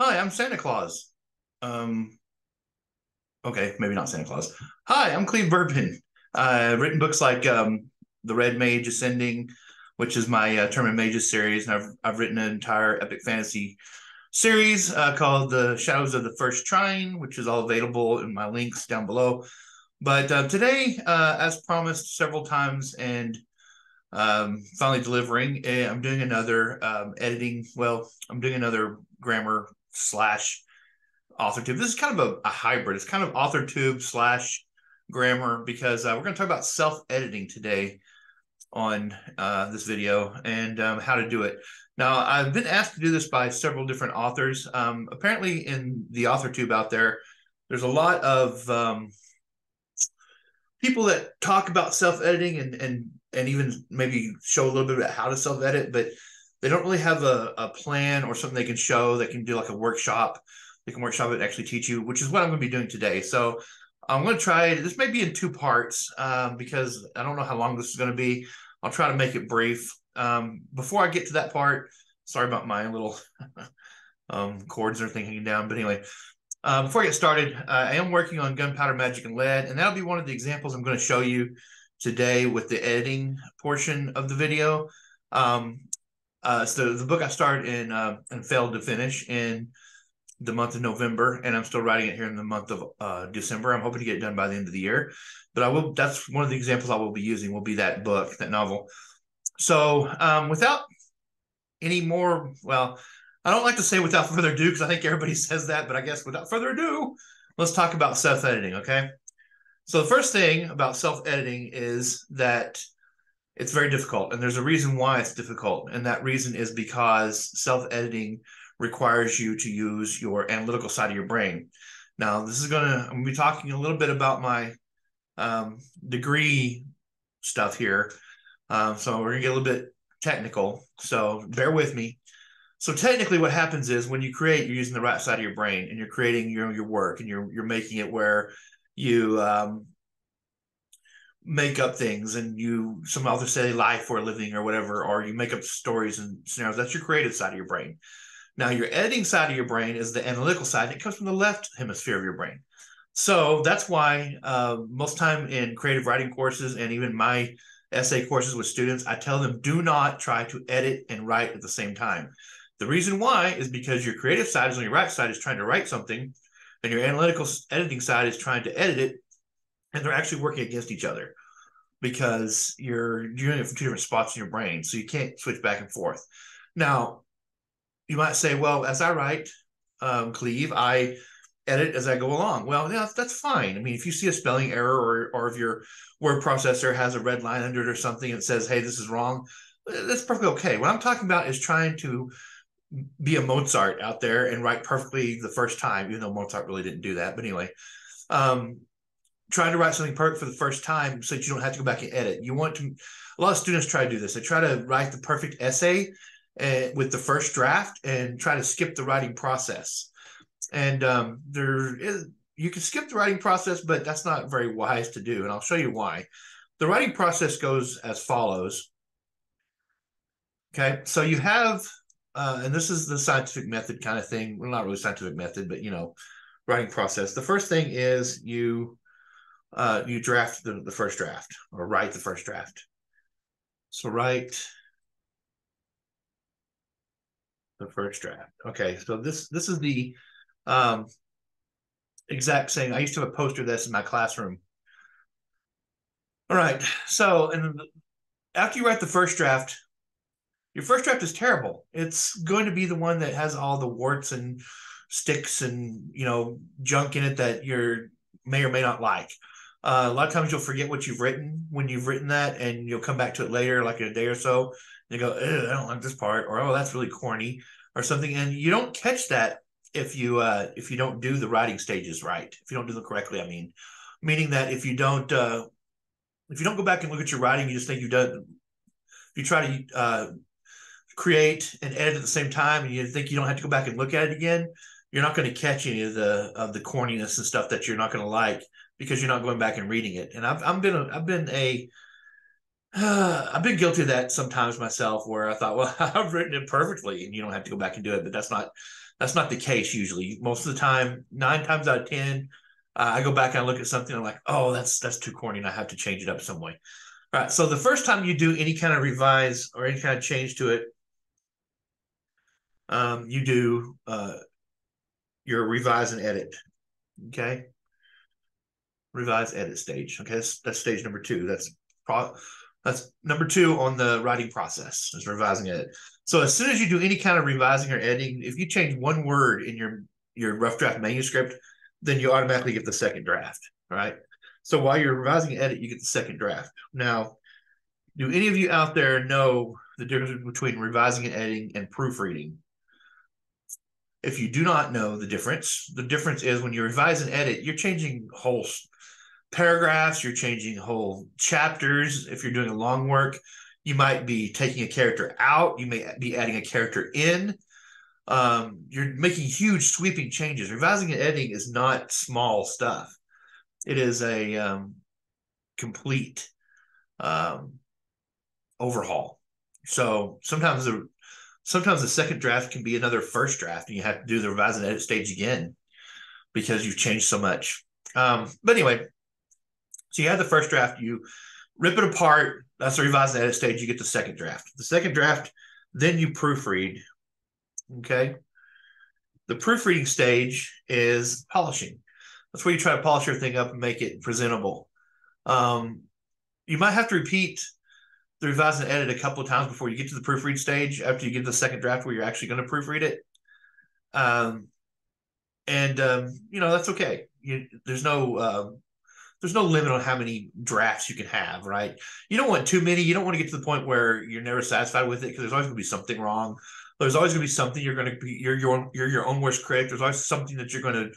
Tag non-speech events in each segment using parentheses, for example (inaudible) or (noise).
Hi, I'm Santa Claus. Um, okay, maybe not Santa Claus. Hi, I'm Cleave Bourbon. I've written books like um, The Red Mage Ascending, which is my uh, Term Mages series, and I've I've written an entire epic fantasy series uh, called The Shadows of the First Trine, which is all available in my links down below. But uh, today, uh, as promised several times, and um, finally delivering, eh, I'm doing another um, editing. Well, I'm doing another grammar slash author tube. This is kind of a, a hybrid. It's kind of author tube slash grammar because uh, we're going to talk about self editing today on uh, this video and um, how to do it. Now, I've been asked to do this by several different authors. Um, apparently, in the author tube out there, there's a lot of um, people that talk about self editing and and and even maybe show a little bit about how to self edit, but they don't really have a, a plan or something they can show. They can do like a workshop. They can workshop it and actually teach you, which is what I'm going to be doing today. So I'm going to try This may be in two parts um, because I don't know how long this is going to be. I'll try to make it brief. Um, before I get to that part, sorry about my little (laughs) um, cords everything hanging down. But anyway, uh, before I get started, uh, I am working on gunpowder, magic, and lead, and that'll be one of the examples I'm going to show you today with the editing portion of the video. Um, uh, so the book I started in uh, and failed to finish in the month of November, and I'm still writing it here in the month of uh, December. I'm hoping to get it done by the end of the year. But I will. That's one of the examples I will be using. Will be that book, that novel. So um, without any more, well, I don't like to say without further ado because I think everybody (laughs) says that, but I guess without further ado, let's talk about self editing. Okay. So the first thing about self editing is that it's very difficult, and there's a reason why it's difficult, and that reason is because self editing requires you to use your analytical side of your brain. Now, this is gonna I'm gonna be talking a little bit about my um, degree stuff here, um, so we're gonna get a little bit technical. So bear with me. So technically, what happens is when you create, you're using the right side of your brain, and you're creating your your work, and you're you're making it where you um, make up things and you some authors say lie for a living or whatever or you make up stories and scenarios that's your creative side of your brain. Now your editing side of your brain is the analytical side and it comes from the left hemisphere of your brain. So that's why uh, most time in creative writing courses and even my essay courses with students i tell them do not try to edit and write at the same time. The reason why is because your creative side is on your right side is trying to write something and your analytical editing side is trying to edit it and they're actually working against each other because you're doing it from two different spots in your brain, so you can't switch back and forth. Now, you might say, well, as I write, um, Cleave, I edit as I go along. Well, yeah, that's fine. I mean, if you see a spelling error or or if your word processor has a red line under it or something that says, "Hey, this is wrong," that's perfectly okay. What I'm talking about is trying to be a Mozart out there and write perfectly the first time, even though Mozart really didn't do that. But anyway, um, trying to write something perfect for the first time so that you don't have to go back and edit. You want to, a lot of students try to do this. They try to write the perfect essay uh, with the first draft and try to skip the writing process. And um, there is, you can skip the writing process, but that's not very wise to do. And I'll show you why. The writing process goes as follows. Okay, so you have, uh, and this is the scientific method kind of thing. Well, not really scientific method, but you know, writing process. The first thing is you uh, you draft the, the first draft or write the first draft. So write the first draft. Okay, so this this is the um, exact same. I used to have a poster of this in my classroom. All right, so and after you write the first draft, your first draft is terrible. It's going to be the one that has all the warts and sticks and you know junk in it that you may or may not like. Uh, a lot of times you'll forget what you've written when you've written that, and you'll come back to it later, like in a day or so. And you go, I don't like this part, or oh, that's really corny, or something. And you don't catch that if you uh, if you don't do the writing stages right. If you don't do them correctly, I mean, meaning that if you don't uh, if you don't go back and look at your writing, you just think you've done. If you try to uh, create and edit at the same time, and you think you don't have to go back and look at it again, you're not going to catch any of the of the corniness and stuff that you're not going to like because you're not going back and reading it. And I've I've been a, I've been a uh, (sighs) I've been guilty of that sometimes myself, where I thought, (laughs) well, I've written it perfectly, and you don't have to go back and do it. But that's not that's not the case usually. Most of the time, nine times out of ten, uh, I go back and I look at something. I'm like, oh, that's that's too corny, and I have to change it up some way. All right. So the first time you do any kind of revise or any kind of change to it, um, you do uh, your revise and edit. Okay. Revise edit stage. Okay, that's, that's stage number two. That's pro that's number two on the writing process is revising it. So as soon as you do any kind of revising or editing, if you change one word in your your rough draft manuscript, then you automatically get the second draft. Right. So while you're revising and edit, you get the second draft. Now, do any of you out there know the difference between revising and editing and proofreading? If you do not know the difference, the difference is when you revise and edit, you're changing whole paragraphs, you're changing whole chapters. If you're doing a long work, you might be taking a character out, you may be adding a character in. Um, you're making huge sweeping changes. Revising and editing is not small stuff. It is a um, complete um, overhaul. So sometimes the sometimes the second draft can be another first draft, and you have to do the revise and edit stage again because you've changed so much. Um, but anyway, so you have the first draft, you rip it apart. That's the revised and edit stage. You get the second draft. The second draft, then you proofread. Okay. The proofreading stage is polishing. That's where you try to polish everything up and make it presentable. Um, you might have to repeat the revise and edit a couple of times before you get to the proofread stage after you get the second draft where you're actually going to proofread it. Um, and um, you know that's okay. You, there's no uh, there's no limit on how many drafts you can have, right? You don't want too many. You don't want to get to the point where you're never satisfied with it because there's always going to be something wrong. There's always going to be something you're going to be. You're your you're your own worst critic. There's always something that you're going to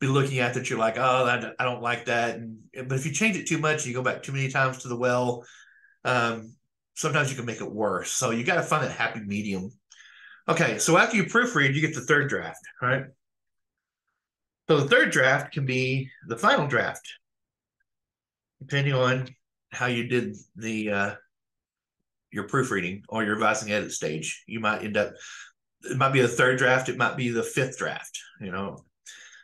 be looking at that you're like, oh, that, I don't like that. And but if you change it too much, you go back too many times to the well. Um, sometimes you can make it worse. So you got to find that happy medium. Okay, so after you proofread, you get the third draft, right? So the third draft can be the final draft depending on how you did the uh, your proofreading or your revising edit stage, you might end up. It might be the third draft. It might be the fifth draft. You know,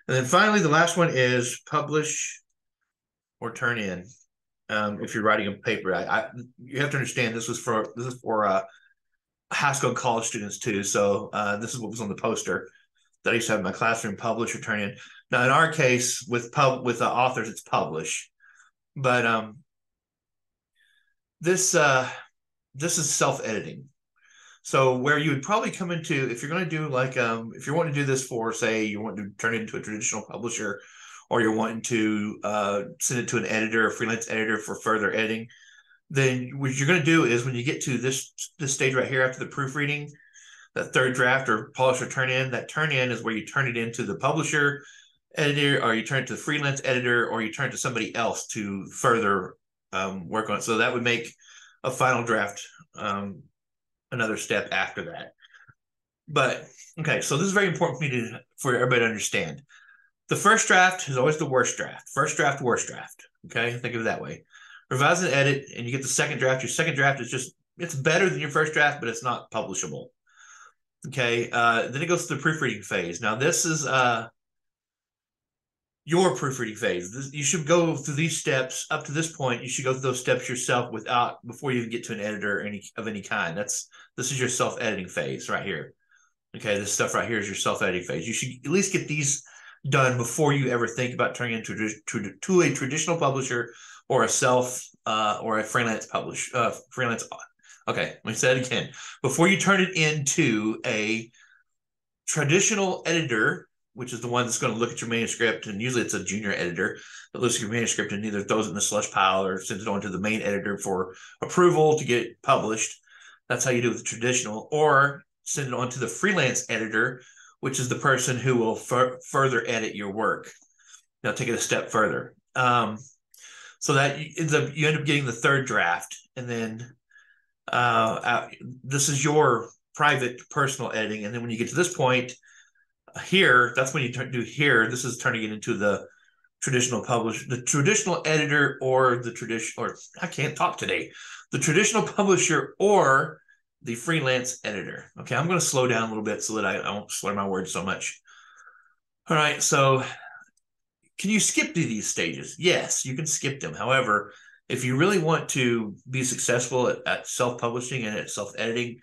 and then finally, the last one is publish or turn in. Um, if you're writing a paper, I, I, you have to understand this was for this is for uh, high school and college students too. So uh, this is what was on the poster that I used to have in my classroom: publish or turn in. Now, in our case, with pub with the authors, it's publish. But um, this uh, this is self editing. So where you would probably come into if you're going to do like um, if you're wanting to do this for say you want to turn it into a traditional publisher, or you're wanting to uh, send it to an editor, a freelance editor for further editing, then what you're going to do is when you get to this this stage right here after the proofreading, that third draft or polish or turn in, that turn in is where you turn it into the publisher editor or you turn it to the freelance editor or you turn it to somebody else to further um, work on it. So that would make a final draft um, another step after that. But okay, so this is very important for me to for everybody to understand. The first draft is always the worst draft. First draft, worst draft. Okay, think of it that way. Revise and edit, and you get the second draft. Your second draft is just it's better than your first draft, but it's not publishable. Okay, uh, then it goes to the proofreading phase. Now this is uh, your proofreading phase. You should go through these steps up to this point. You should go through those steps yourself without before you even get to an editor any of any kind. That's this is your self editing phase right here. Okay, this stuff right here is your self editing phase. You should at least get these done before you ever think about turning into to, to a traditional publisher or a self uh, or a freelance publish uh, freelance. Okay, let me say it again. Before you turn it into a traditional editor which is the one that's going to look at your manuscript. And usually it's a junior editor that looks at your manuscript and either throws it in the slush pile or sends it on to the main editor for approval to get published. That's how you do it with traditional, or send it on to the freelance editor, which is the person who will f- further edit your work. Now take it a step further. Um, so that you end, up, you end up getting the third draft, and then uh, this is your private personal editing. And then when you get to this point, here, that's when you do here. This is turning it into the traditional publisher, the traditional editor, or the tradition, or I can't talk today, the traditional (laughs) publisher or the freelance editor. Okay, I'm going to slow down a little bit so that I, I won't slur my words so much. All right, so can you skip to these stages? Yes, you can skip them. However, if you really want to be successful at, at self publishing and at self editing,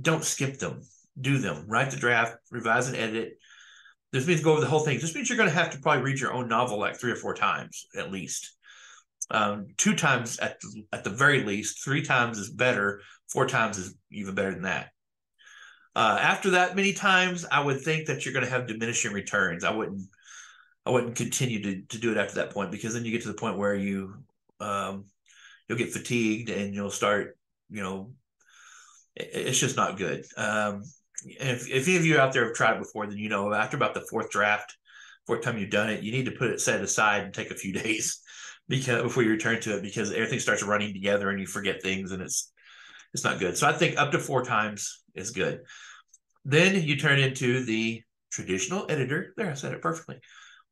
don't skip them. Do them. Write the draft, revise and edit. This means go over the whole thing. This means you're going to have to probably read your own novel like three or four times at least. Um, two times at the, at the very least. Three times is better. Four times is even better than that. Uh, after that many times, I would think that you're going to have diminishing returns. I wouldn't I wouldn't continue to, to do it after that point because then you get to the point where you um, you'll get fatigued and you'll start you know it, it's just not good. Um, if if any of you out there have tried before, then you know after about the fourth draft, fourth time you've done it, you need to put it set aside and take a few (laughs) days because before you return to it because everything starts running together and you forget things and it's it's not good. So I think up to four times is good. Then you turn into the traditional editor. There, I said it perfectly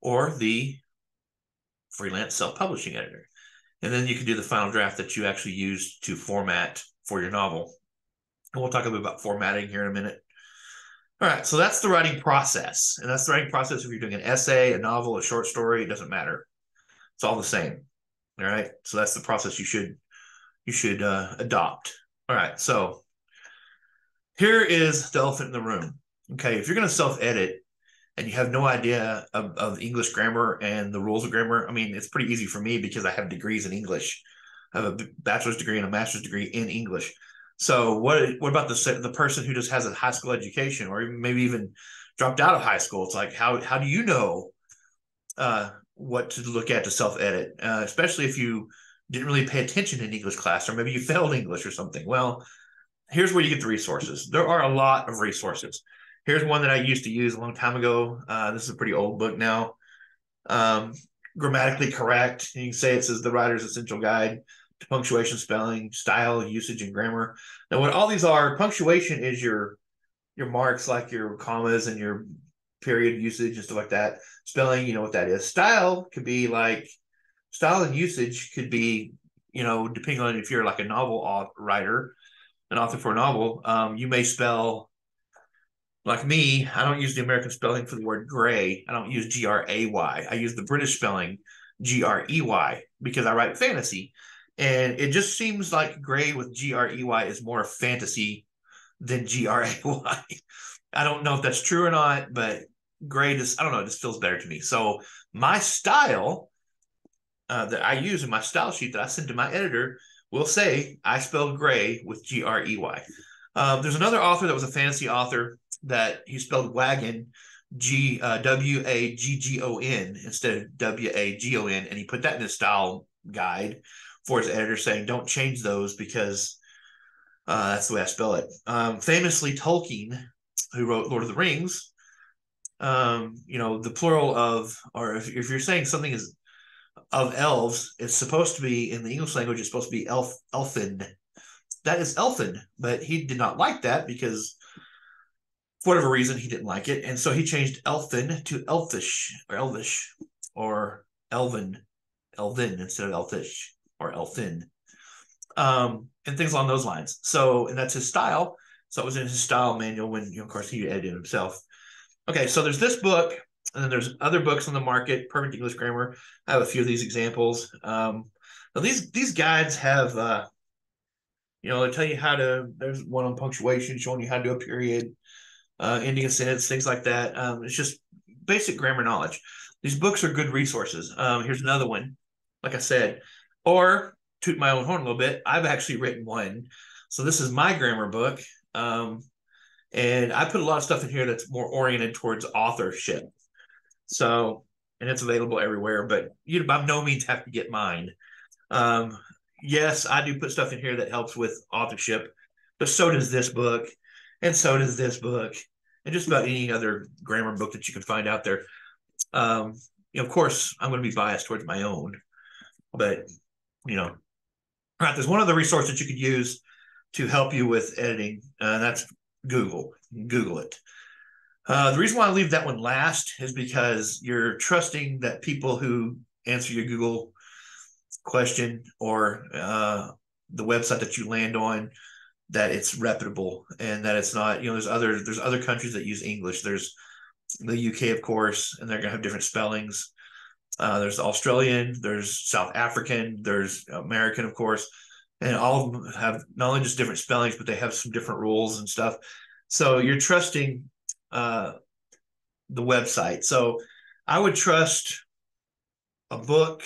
or the freelance self-publishing editor. And then you can do the final draft that you actually use to format for your novel. And we'll talk a bit about formatting here in a minute. All right, so that's the writing process. And that's the writing process if you're doing an essay, a novel, a short story, it doesn't matter. It's all the same. All right. So that's the process you should you should uh, adopt. All right. So here is the elephant in the room. Okay, if you're going to self-edit, and you have no idea of, of English grammar and the rules of grammar, I mean, it's pretty easy for me because I have degrees in English. I have a bachelor's degree and a master's degree in English. So what what about the the person who just has a high school education or maybe even dropped out of high school? It's like how how do you know uh, what to look at to self edit, uh, especially if you didn't really pay attention in English class or maybe you failed English or something. Well, here's where you get the resources. There are a lot of resources. Here's one that I used to use a long time ago. Uh, this is a pretty old book now. Um, grammatically correct. You can say it says the writer's essential guide punctuation, spelling, style, usage, and grammar. Now, what all these are, punctuation is your your marks like your commas and your period usage and stuff like that. Spelling, you know what that is. Style could be like style and usage could be, you know, depending on if you're like a novel writer, an author for a novel, um, you may spell like me, I don't use the American spelling for the word gray. I don't use G R A Y. I use the British spelling G R E Y because I write fantasy. And it just seems like gray with G R E Y is more fantasy than G R A Y. (laughs) I don't know if that's true or not, but gray just, I don't know, it just feels better to me. So my style uh, that I use in my style sheet that I send to my editor will say I spell gray with G R E Y. Uh, there's another author that was a fantasy author that he spelled wagon G uh, W A G G O N instead of W A G O N, and he put that in his style guide for his editor, saying don't change those because uh, that's the way I spell it. Um, famously, Tolkien, who wrote Lord of the Rings, um, you know, the plural of, or if, if you're saying something is of elves, it's supposed to be in the English language, it's supposed to be elf, elfin. That is elfin, but he did not like that because for whatever reason, he didn't like it, and so he changed Elfin to Elfish or Elvish or elven, Elvin instead of Elfish or Elfin, um, and things along those lines. So, and that's his style. So it was in his style manual when, you know, of course, he edited himself. Okay, so there's this book, and then there's other books on the market. Perfect English Grammar. I have a few of these examples. Um, now these these guides have, uh, you know, they tell you how to. There's one on punctuation showing you how to do a period uh, ending a sentence, things like that. Um, it's just basic grammar knowledge. These books are good resources. Um, here's another one, like I said, or toot my own horn a little bit. I've actually written one. So this is my grammar book. Um, and I put a lot of stuff in here that's more oriented towards authorship. So, and it's available everywhere, but you by no means have to get mine. Um, yes, I do put stuff in here that helps with authorship, but so does this book, and so does this book, and just about any other grammar book that you can find out there. Um, you know, of course, I'm going to be biased towards my own, but you know, all right. There's one other resource that you could use to help you with editing, uh, and that's Google. Google it. Uh, the reason why I leave that one last is because you're trusting that people who answer your Google question or uh, the website that you land on that it's reputable and that it's not you know there's other there's other countries that use english there's the uk of course and they're going to have different spellings uh, there's australian there's south african there's american of course. And all of them have not only just different spellings but they have some different rules and stuff. So you're trusting uh, the website. So i would trust a book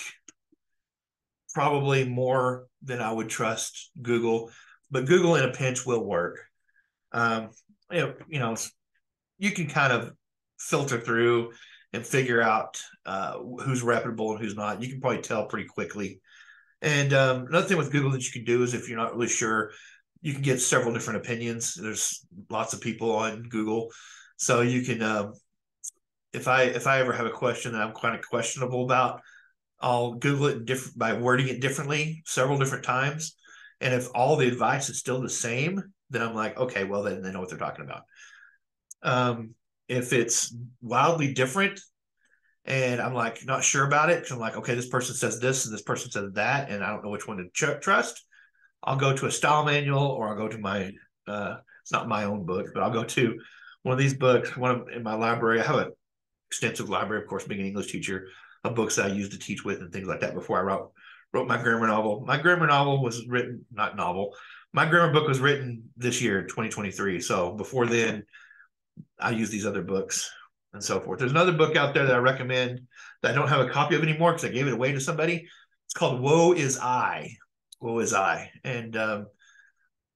probably more than i would trust google but Google in a pinch will work. Um, you know, you know, you can kind of filter through and figure out uh, who's reputable and who's not. You can probably tell pretty quickly. And um, another thing with Google that you can do is if you're not really sure, you can get several different opinions. There's lots of people on Google, so you can. Um, if I if I ever have a question that I'm kind of questionable about, I'll Google it different by wording it differently several different times and if all the advice is still the same, then I'm like, okay, well, then they know what they're talking about. Um, if it's wildly different and I'm like not sure about it, because I'm like, okay, this person says this and this person says that, and I don't know which one to ch- trust, I'll go to a style manual or I'll go to my, uh, it's not my own book, but I'll go to one of these books, one of, in my library. I have an extensive library, of course, being an English teacher, of books that I use to teach with and things like that before I wrote wrote my grammar novel. My grammar novel was written, not novel. My grammar book was written this year, 2023. So before then, I use these other books and so forth. There's another book out there that I recommend that I don't have a copy of anymore because I gave it away to somebody. It's called Woe Is I. Woe Is I. And um,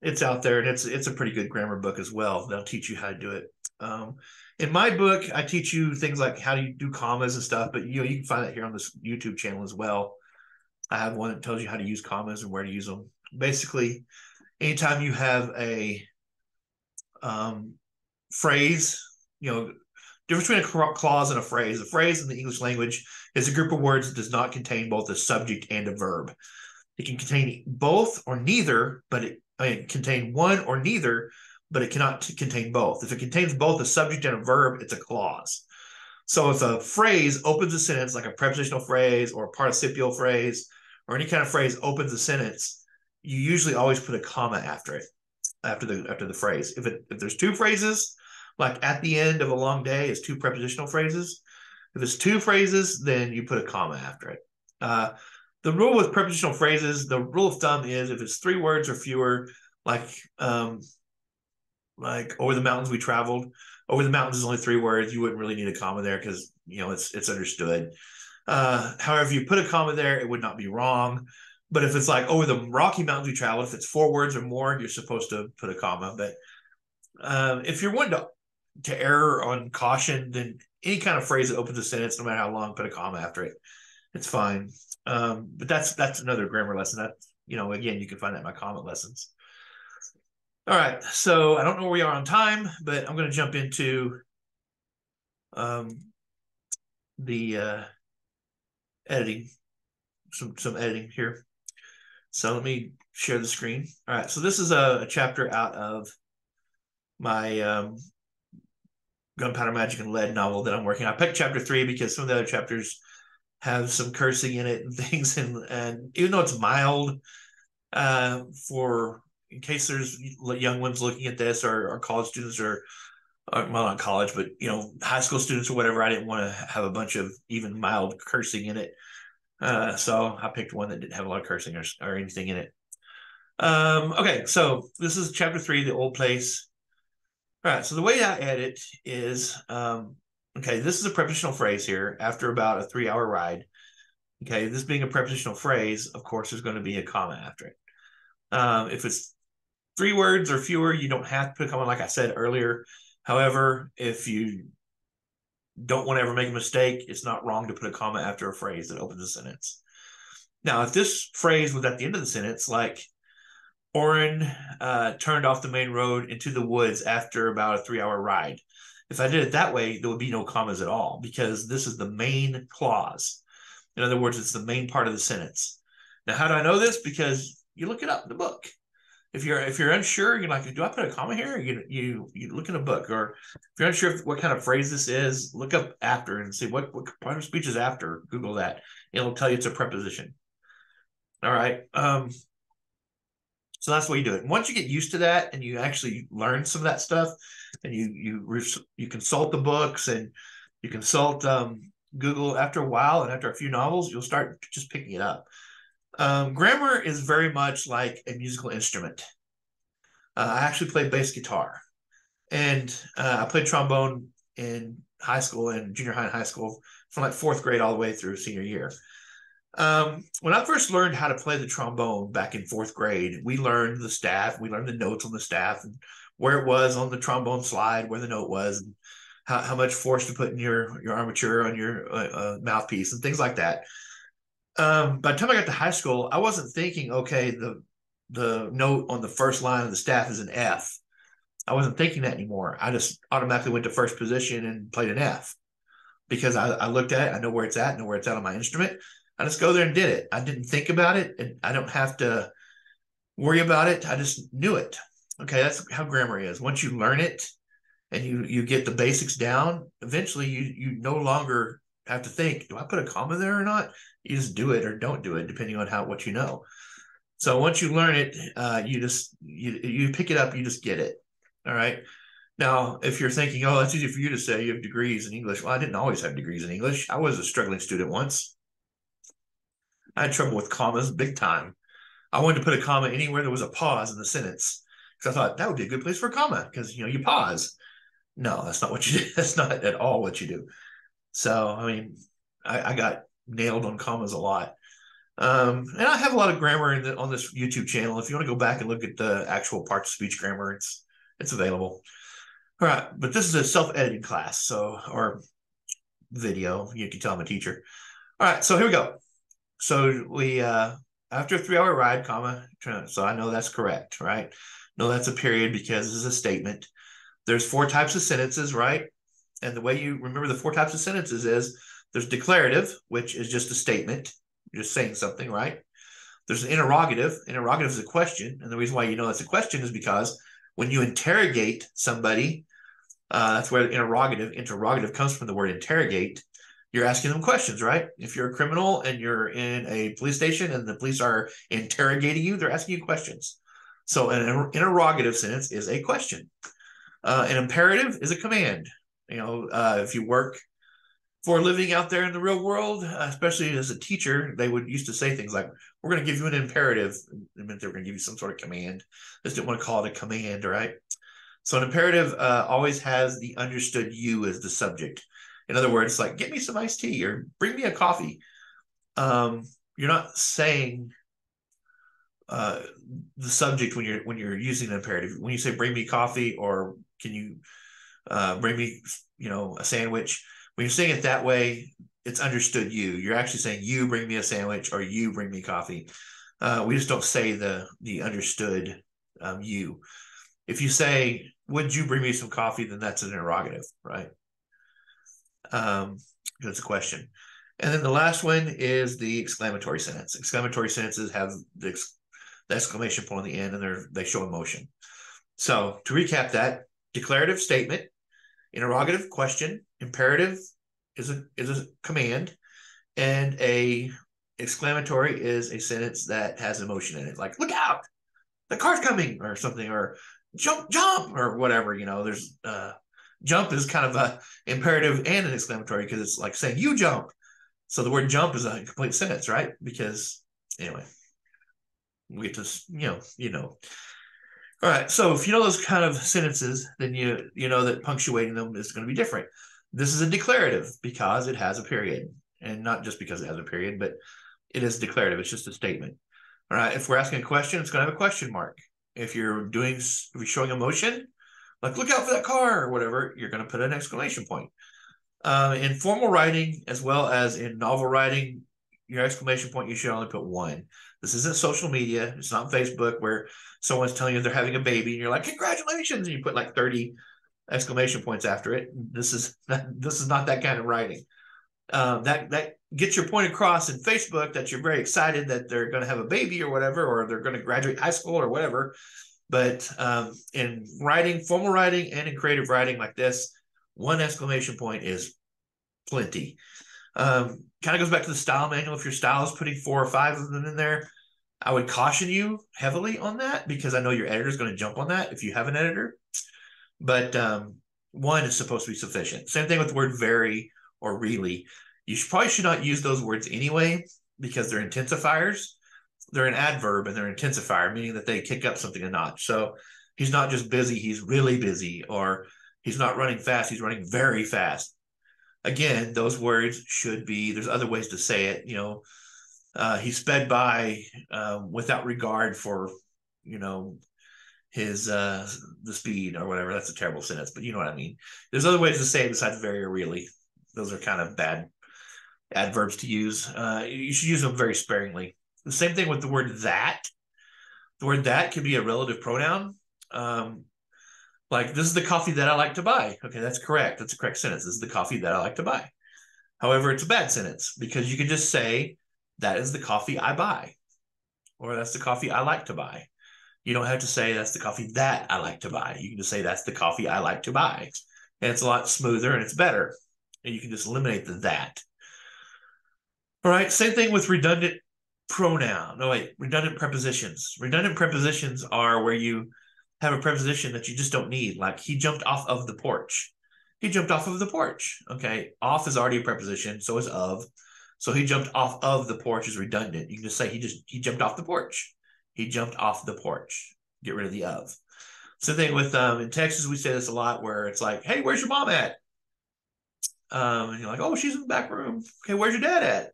it's out there and it's it's a pretty good grammar book as well. They'll teach you how to do it. Um, in my book, I teach you things like how do you do commas and stuff, but you know you can find that here on this YouTube channel as well. I have one that tells you how to use commas and where to use them. Basically, anytime you have a um, phrase, you know, difference between a clause and a phrase. A phrase in the English language is a group of words that does not contain both a subject and a verb. It can contain both or neither, but it, I mean, contain one or neither, but it cannot contain both. If it contains both a subject and a verb, it's a clause. So if a phrase opens a sentence like a prepositional phrase or a participial phrase or any kind of phrase opens a sentence, you usually always put a comma after it, after the after the phrase. If it if there's two phrases, like at the end of a long day is two prepositional phrases. If it's two phrases, then you put a comma after it. Uh, the rule with prepositional phrases, the rule of thumb is if it's three words or fewer, like um, like over the mountains we traveled. Over the mountains is only three words. You wouldn't really need a comma there because you know it's it's understood. Uh, however, if you put a comma there, it would not be wrong. But if it's like over the Rocky Mountains we traveled, if it's four words or more, you're supposed to put a comma. But um, if you're one to to err on caution, than any kind of phrase that opens a sentence, no matter how long, put a comma after it. It's fine. Um, but that's that's another grammar lesson. That you know, again, you can find that in my comment lessons. All right, so I don't know where we are on time, but I'm going to jump into um, the uh, editing, some some editing here. So let me share the screen. All right, so this is a, a chapter out of my um, Gunpowder Magic and Lead novel that I'm working on. I picked chapter three because some of the other chapters have some cursing in it and (laughs) things, and and even though it's mild, uh, for in case there's young ones looking at this or, or college students or uh, well not college but you know high school students or whatever i didn't want to have a bunch of even mild cursing in it. Uh, so i picked one that didn't have a lot of cursing or, or anything in it. Um, okay so this is chapter three the old place all right so the way i edit is um, okay this is a prepositional phrase here after about a three hour ride okay this being a prepositional phrase of course there's going to be a comma after it um, if it's three words or fewer, you don't have to put a comma, like I said earlier. However, if you don't want to ever make a mistake, it's not wrong to put a comma after a phrase that opens a sentence. Now, if this phrase was at the end of the sentence, like Oren uh, turned off the main road into the woods after about a three hour ride. If I did it that way, there would be no commas at all because this is the main clause. In other words, it's the main part of the sentence. Now, how do I know this? Because you look it up in the book. if you're if you're unsure, you're like, do I put a comma here? You you you look in a book, or if you're unsure what kind of phrase this is, look up after and see what what part of speech is after. Google that; it'll tell you it's a preposition. All right. Um, so that's way you do it. once you get used to that and you actually learn some of that stuff, and you you you consult the books and you consult um, Google after a while and after a few novels, you'll start just picking it up. Um, grammar is very much like a musical instrument. Uh, I actually played bass guitar, and uh, I played trombone in high school and junior high and high school from like fourth grade all the way through senior year. Um, when I first learned how to play the trombone back in fourth grade, we learned the staff, we learned the notes on the staff and where it was on the trombone slide, where the note was, and how, how much force to put in your your armature on your uh, uh, mouthpiece and things like that. Um, by the time I got to high school, I wasn't thinking, okay, the the note on the first line of the staff is an F. I wasn't thinking that anymore. I just automatically went to first position and played an F because I, I looked at it, I know where it's at, I know where it's at on my instrument, I just go there and did it. I didn't think about it, and I don't have to worry about it. I just knew it. Okay, that's how grammar is. Once you learn it and you you get the basics down, eventually you you no longer have to think, do I put a comma there or not? You just do it or don't do it, depending on how what you know. So once you learn it, uh, you just you you pick it up, you just get it. All right. Now, if you're thinking, oh, that's easy for you to say, you have degrees in English. Well, I didn't always have degrees in English. I was a struggling student once. I had trouble with commas big time. I wanted to put a comma anywhere there was a pause in the sentence because I thought that would be a good place for a comma because you know you pause. No, that's not what you (laughs) do. That's not at all what you do. So I mean, I, I got nailed on commas a lot. Um, and I have a lot of grammar the, on this YouTube channel. If you want to go back and look at the actual parts of speech grammar, it's it's available. All right, but this is a self-editing class, so or video. You can tell I'm a teacher. All right, so here we go. So we uh after a three hour ride, comma, so I know that's correct, right? No, that's a period because is a statement. There's four types of sentences, right? And the way you remember the four types of sentences is there's declarative, which is just a statement, you're just saying something, right? There's an interrogative. Interrogative is a question. And the reason why you know that's a question is because when you interrogate somebody, uh, that's where the interrogative, interrogative comes from the word interrogate you're asking them questions, right? If you're a criminal and you're in a police station and the police are interrogating you, they're asking you questions. So an interrogative sentence is a question. Uh, an imperative is a command. You know, uh, if you work for a living out there in the real world, especially as a teacher, they would used to say things like, "We're going to give you an imperative." It meant they were going to give you some sort of command. They just didn't want to call it a command, right? So an imperative uh, always has the understood you as the subject. In other words, like get me some iced tea or bring me a coffee. Um, you're not saying uh, the subject when you're when you're using an imperative. When you say bring me coffee or can you uh, bring me you know a sandwich, when you're saying it that way, it's understood you. You're actually saying you bring me a sandwich or you bring me coffee. Uh, we just don't say the the understood um, you. If you say, "Would you bring me some coffee?" then that's an interrogative, right? Um, that's a question. And then the last one is the exclamatory sentence. Exclamatory sentences have the, the exclamation point on the end and they're, they show emotion. So to recap that, declarative statement, interrogative question, imperative is a is a command, and a exclamatory is a sentence that has emotion in it, like "look out, the car's coming" or something, or "jump, jump" or whatever. You know, there's uh, jump is kind of a imperative and an exclamatory because it's like saying you jump. So the word jump is a complete sentence, right? Because anyway, we get to you know you know. All right, so if you know those kind of sentences, then you you know that punctuating them is going to be different. This is a declarative because it has a period, and not just because it has a period, but it is declarative. It's just a statement. All right, if we're asking a question, it's going to have a question mark. If you're doing, if you're showing emotion, like look out for that car or whatever, you're going to put an exclamation point. Uh, in formal writing, as well as in novel writing, your exclamation point you should only put one. This isn't social media. It's not Facebook where someone's telling you they're having a baby and you're like, congratulations, and you put like 30 exclamation points after it. This is (laughs) this is not that kind of writing. Um, that that gets your point across in Facebook that you're very excited that they're going to have a baby or whatever, or they're going to graduate high school or whatever. But um, in writing, formal writing, and in creative writing like this, one exclamation point is plenty. Um, kind of goes back to the style manual. If your style is putting four or five of them in there, I would caution you heavily on that because I know your editor is going to jump on that if you have an editor. But um, one is supposed to be sufficient. Same thing with the word very or really. You should, probably should not use those words anyway because they're intensifiers. They're an adverb and they're an intensifier, meaning that they kick up something a notch. So he's not just busy, he's really busy, or he's not running fast, he's running very fast. Again, those words should be, there's other ways to say it. You know, uh, he sped by uh, without regard for, you know, his uh the speed or whatever. That's a terrible sentence, but you know what I mean. There's other ways to say it besides very or really. Those are kind of bad adverbs to use. Uh, you should use them very sparingly. The same thing with the word that. The word that could be a relative pronoun. Um, like this is the coffee that I like to buy. Okay, that's correct. That's a correct sentence. This is the coffee that I like to buy. However, it's a bad sentence because you can just say that is the coffee I buy, or that's the coffee I like to buy. You don't have to say that's the coffee that I like to buy. You can just say that's the coffee I like to buy. And it's a lot smoother and it's better. And you can just eliminate the that. All right, same thing with redundant pronoun. No, wait, redundant prepositions. Redundant prepositions are where you have a preposition that you just don't need. Like he jumped off of the porch. He jumped off of the porch. Okay, off is already a preposition, so is of. So he jumped off of the porch is redundant. You can just say he just he jumped off the porch. He jumped off the porch. Get rid of the of. Same thing with um, in Texas, we say this a lot where it's like, hey, where's your mom at? Um, and you're like, oh, she's in the back room. Okay, where's your dad at?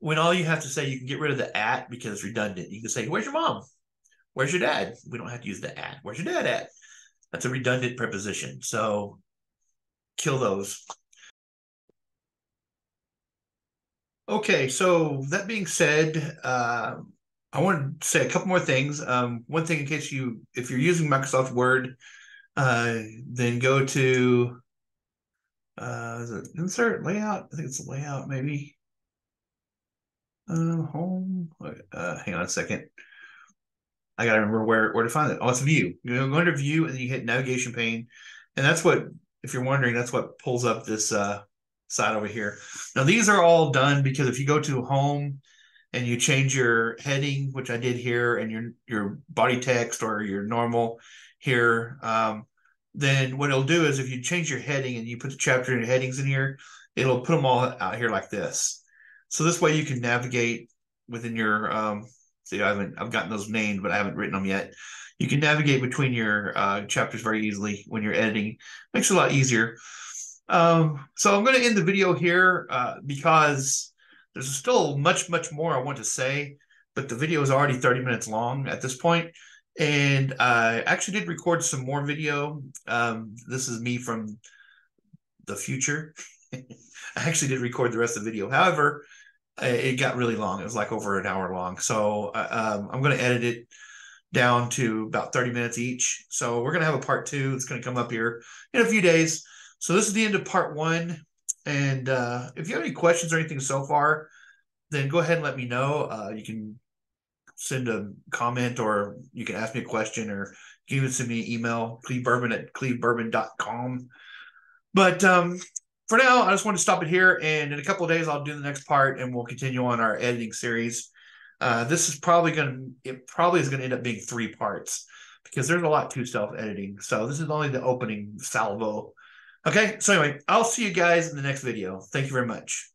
When all you have to say, you can get rid of the at because it's redundant. You can say, where's your mom? Where's your dad? We don't have to use the at. Where's your dad at? That's a redundant preposition. So kill those. Okay, so that being said, uh, I want to say a couple more things. Um, one thing, in case you, if you're using Microsoft Word, uh, then go to uh, insert layout. I think it's layout, maybe. Uh, home. Uh, hang on a second. I gotta remember where where to find it. Oh, it's view. You go under view and then you hit navigation pane, and that's what, if you're wondering, that's what pulls up this uh, side over here. Now these are all done because if you go to home and you change your heading, which I did here, and your your body text or your normal here, um, then what it'll do is if you change your heading and you put the chapter and headings in here, it'll put them all out here like this. So this way you can navigate within your um, see I haven't I've gotten those named, but I haven't written them yet. You can navigate between your uh, chapters very easily when you're editing. Makes it a lot easier. Um, so I'm going to end the video here uh, because there's still much, much more I want to say, but the video is already 30 minutes long at this point. And I actually did record some more video. Um, this is me from the future. (laughs) I actually did record the rest of the video. However, it got really long. It was like over an hour long. So uh, um, I'm going to edit it down to about 30 minutes each. So we're going to have a part two. It's going to come up here in a few days. So this is the end of part one. And uh, if you have any questions or anything so far, then go ahead and let me know. Uh, you can send a comment or you can ask me a question or can even send me an email, clevebourbon at clevebourbon.com. But um, for now, I just want to stop it here. And in a couple of days, I'll do the next part and we'll continue on our editing series. Uh, this is probably going to, it probably is going to end up being three parts because there's a lot to self editing. So this is only the opening salvo. Okay. So anyway, I'll see you guys in the next video. Thank you very much.